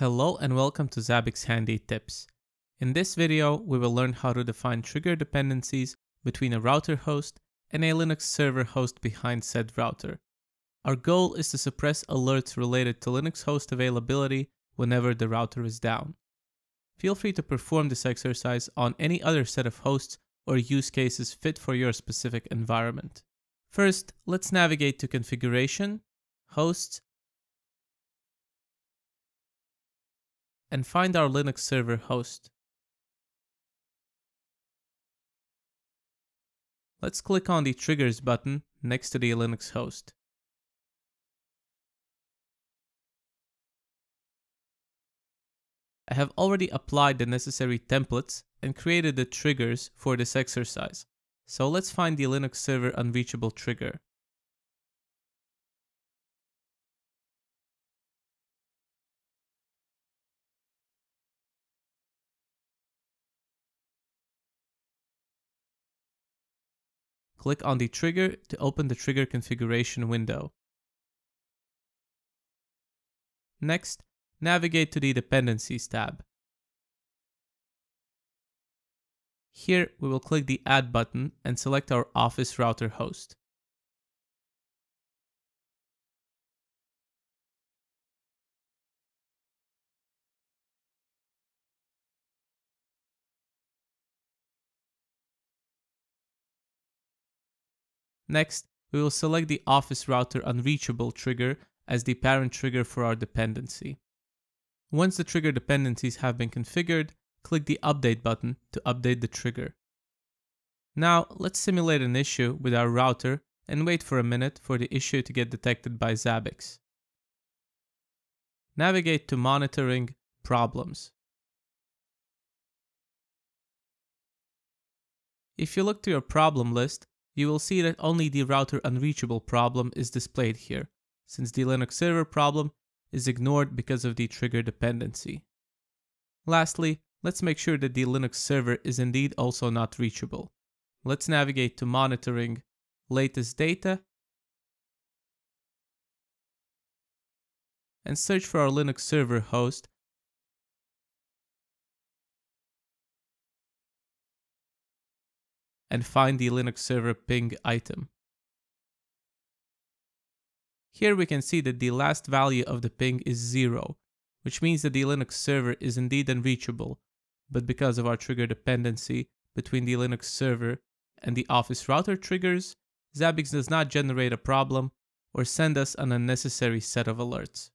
Hello and welcome to Zabbix Handy Tips. In this video, we will learn how to define trigger dependencies between a router host and a Linux server host behind said router. Our goal is to suppress alerts related to Linux host availability whenever the router is down. Feel free to perform this exercise on any other set of hosts or use cases fit for your specific environment. First, let's navigate to Configuration, Hosts, and find our Linux server host. Let's click on the Triggers button next to the Linux host. I have already applied the necessary templates and created the triggers for this exercise. So let's find the Linux server unreachable trigger. Click on the trigger to open the trigger configuration window. Next, navigate to the Dependencies tab. Here, we will click the Add button and select our Office router host. Next, we will select the Office Router Unreachable trigger as the parent trigger for our dependency. Once the trigger dependencies have been configured, click the Update button to update the trigger. Now, let's simulate an issue with our router and wait for a minute for the issue to get detected by Zabbix. Navigate to Monitoring Problems. If you look to your problem list, you will see that only the router unreachable problem is displayed here, since the Linux server problem is ignored because of the trigger dependency. Lastly, let's make sure that the Linux server is indeed also not reachable. Let's navigate to monitoring latest data and search for our Linux server host and find the Linux server ping item. Here we can see that the last value of the ping is 0, which means that the Linux server is indeed unreachable, but because of our trigger dependency between the Linux server and the Office router triggers, Zabbix does not generate a problem or send us an unnecessary set of alerts.